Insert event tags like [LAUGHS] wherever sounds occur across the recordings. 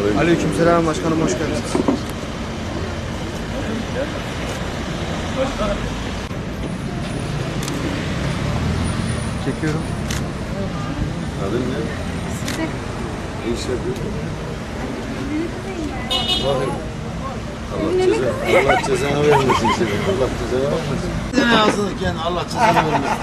Aleykümselam başkanım hoş geldiniz. Çekiyorum. Adın ne? Ne iş yapıyorsun? Allah cezanı, Allah cezanı vermesin seni. Allah cezanı vermesin. Ne yazılırken Allah cezanı vermesin.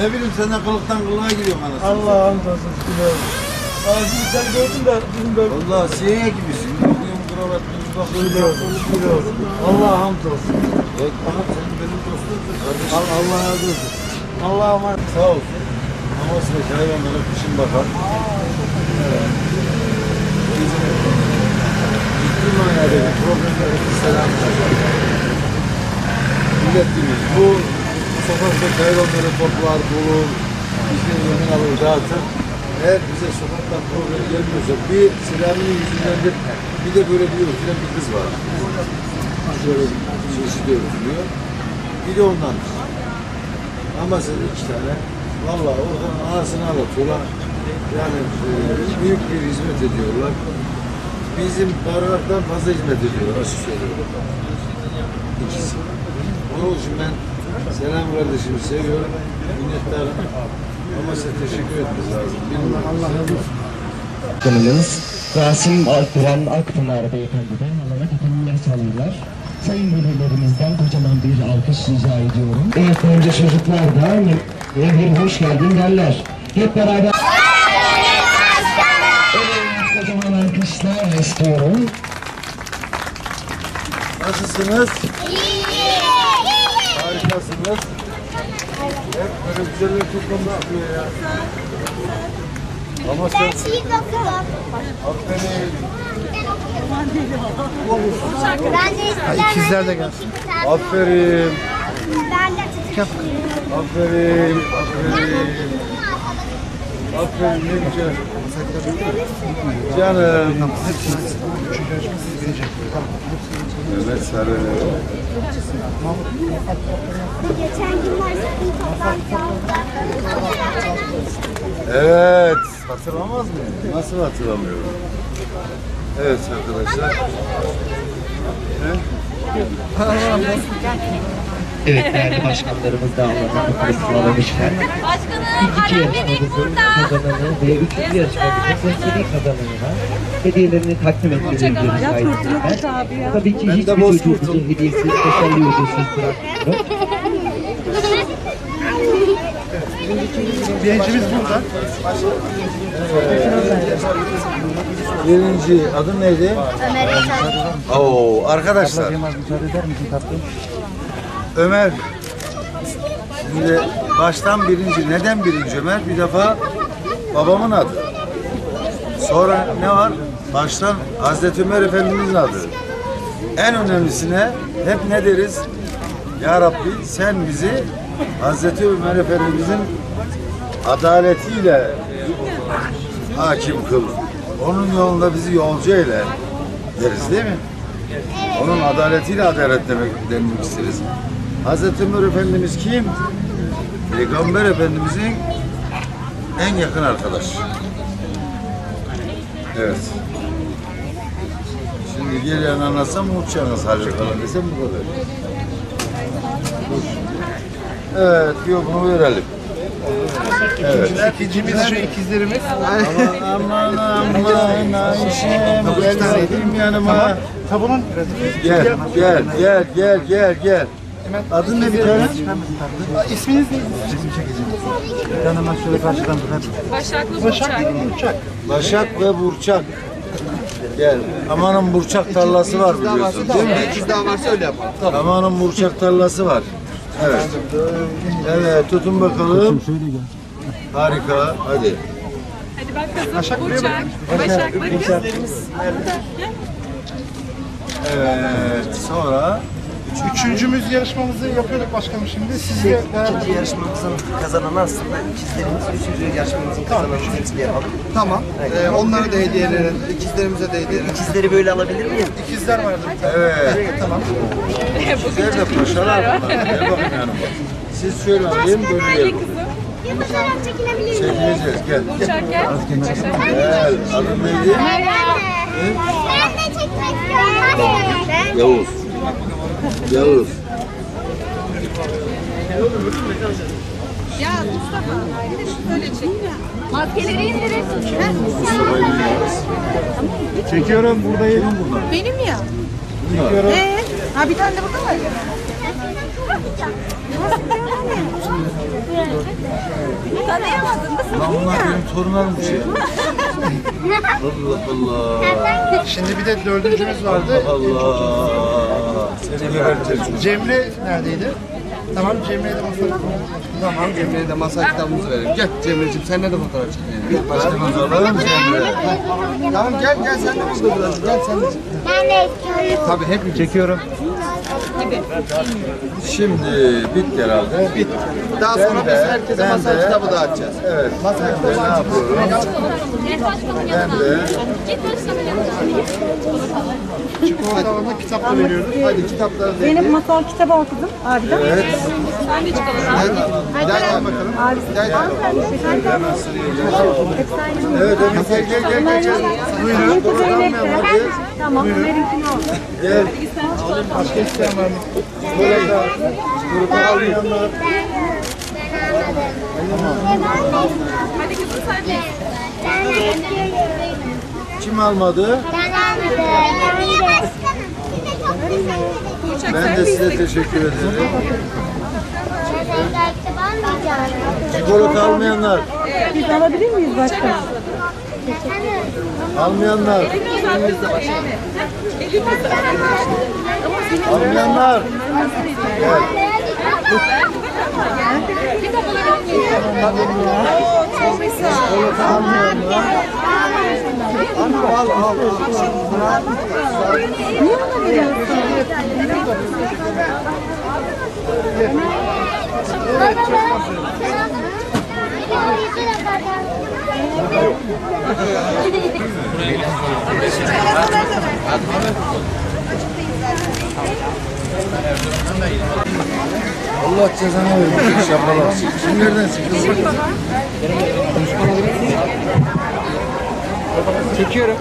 Ne bileyim senden kılıktan kılığa giriyorum anasını. Allah'ım şükür. Ağzını sen gördün de bizim de Allah siye gibisin. Bakıyorum kravatlı bakıyorum. Allah'a hamd olsun. Bak bana sen benim dostumsun kardeşim. Al- Allah razı olsun. Allah'a emanet. Sağ olsun. Ama sıradaki hayvanlara kışın bakar. Evet. Bizim ciddi manada problemlere selam Milletimiz bu sokaktaki hayvanları toplar, bulur, bizden yemin alır dağıtır. Eğer bize sokaktan problem gelmiyorsa bir Selami'nin yüzündendir. Bir de böyle bir örtülen bir kız var. Şöyle çeşitli örtülüyor. Bir de ondan. Ama siz iki tane. Vallahi oradan ağzını anlatıyorlar. Yani e, büyük bir hizmet ediyorlar. Bizim barınaktan fazla hizmet ediyorlar. Açık söylüyorum. İkisi. Onun için ben Selam kardeşimi seviyorum. Minnettarım. Size teşekkür etmeniz lazım. Bilmiyorum. Allah razı olsun. Başkanımız Rasim Alperen Akpınar beyefendiden alana katılımlar sağlıyorlar. Sayın velilerimizden kocaman bir alkış rica ediyorum. Evet önce çocuklar da bir hoş geldin derler. Hep beraber... Evet kocaman alkışlar istiyorum. Nasılsınız? Harikasınız. Hep böyle güzel bir toplum çıkıyor ya. Ama sen aferin. Ben de İkizler de gelsin. Aferin. Ben de Aferin. Aferin. Aferin ne güzel. Canım. Mehmet Sarı. geçen Evet. Hatırlamaz mıyım? Nasıl hatırlamıyorum? Evet arkadaşlar. Ne? Evet değerli başkanlarımız da alana katılımlar lütfen. Başkanım, Adem Bey yarışmamızın kazananı ve üçüncü yarışmamızın seri kazananına hediyelerini takdim rica ediyorum ben. Tabii ki hiçbir boz çocuğu kurtul. bize hediyesiz, teselli ödülsüz bırakmıyorum. Gençimiz burada. Birinci adın neydi? Ömer. Oo arkadaşlar. Yılmaz müsaade eder misin tatlım? Ömer. Şimdi baştan birinci. Neden birinci Ömer? Bir defa babamın adı. Sonra ne var? Baştan Hazreti Ömer Efendimizin adı. En önemlisine hep ne deriz? Ya Rabbi sen bizi Hazreti Ömer Efendimizin adaletiyle hakim kıl. Onun yolunda bizi yolcu eyle deriz değil mi? Onun adaletiyle adalet demek, demek isteriz. Hazreti Ömer Efendimiz kim? Peygamber Efendimizin en yakın arkadaş. Evet. Şimdi geriyen anlatsam unutacaksınız Halil falan desem bu kadar. Evet, yok bunu verelim. Evet. İkincimiz şu ikizlerimiz. Aman aman Ayşem gelmedim yanıma. Sabunun Gel gel gel gel gel gel. Adın ne bir tane? isminiz ne? Resim çekeceğim. Bir tane hemen şöyle karşıdan hadi. Başaklı Başak Burçak. Burçak. Başak ve Burçak. Gel. Amanın Burçak tarlası var biliyorsun değil mi? İkiz daha varsa öyle yapalım. Amanın Burçak tarlası var. Evet. Evet tutun bakalım. Harika. Hadi. Hadi bak kızım. Başak Burçak. Başak bakın. Evet. Sonra Üçüncümüz yarışmamızı yapıyorduk başkanım şimdi. Siz de İkinci yarışmamızın kazananı aslında ikizlerimiz, üçüncü yarışmamızın kazananını hepsini yapalım. Tamam. Ee, onlara da hediye verelim. İkizlerimize de hediye verelim. İkizleri böyle alabilir miyim? İkizler vardı. evet. Tamam. Sizler de paşalar bunlar. Gel bakın yanıma. Siz şöyle alayım böyle yiyelim. Bir fotoğraf çekilebilir miyim? Çekileceğiz. Gel. Burçak gel. Gel. Adın neydi? Ben de. Ben de çekmek istiyorum. Yavuz. Yavuz. Ya Mustafa. Bir de şu böyle çek. Maskeleri indirin. Çekiyorum buradayım. Burada. Benim ya. Çekiyorum. Ee, ha bir tane de burada var. Tanıyamadın mı? Lan bunlar benim torunlarmış ya. Allah [LAUGHS] Allah. Şimdi bir de dördüncümüz vardı. Allah. Geberteceğiz. Cemre neredeydi? Tamam Cemre'ye de masada. Tamam Cemre'ye de masa kitabımızı verelim. Gel Cemre'ciğim senle de fotoğraf çekelim. Gel Başkanımız alalım mı Cemre? Tamam gel gel sen de burada biraz. Gel sen de. Ben de istiyorum. Tabii hep Çekiyorum. Şimdi bitti herhalde. Bitti. Daha Ben sonra de- biz herkese ben masa de- kitabı dağıtacağız. Evet. Ben de ne yapıyorum? Ben de Çikolata alanında kitap da veriyoruz. Hadi kitapları da Benim masal kitabı al kızım. Abiden. evet. Ben de çıkalım. Gel gel bakalım. Gel gel. Evet, evet. Gel gel gel gel. Buyurun. Tamam. Ömer'inkini al. Gel. Başka isteyen var mı? Kim almadı? Ben almadım. Ben de size teşekkür ederim. Çikolata almayanlar. Biz alabilir miyiz başkanım? Almayanlar. Almayanlar. Kitap alabilir miyim? Oo, çok güzel. Al al al. Allah cezanı versin. Şapalar. Şimdi nereden çıktın? Çekiyorum.